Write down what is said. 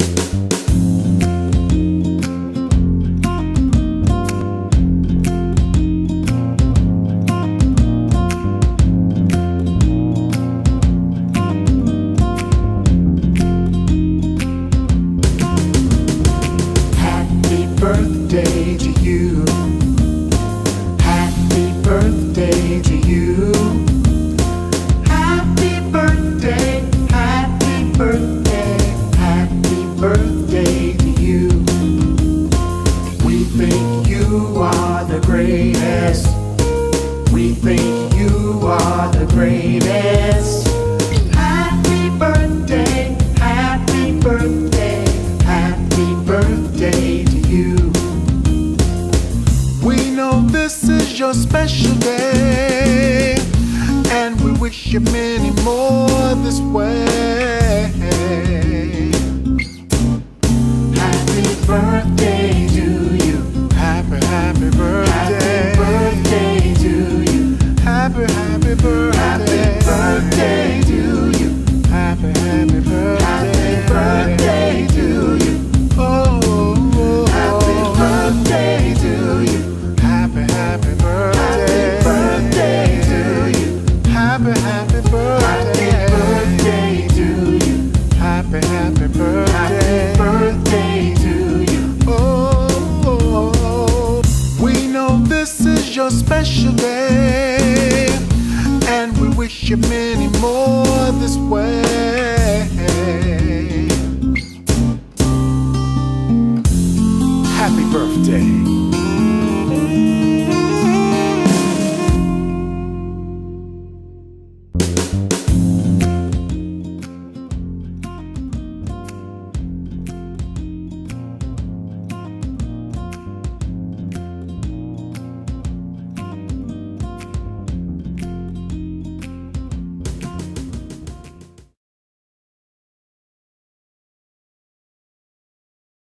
Happy this is your special day, and we wish you many more this way. happy birthday. Happy birthday to you. Happy, happy birthday. Happy birthday to you. Oh, we know this is your special day. And we wish you many more this way. Happy birthday.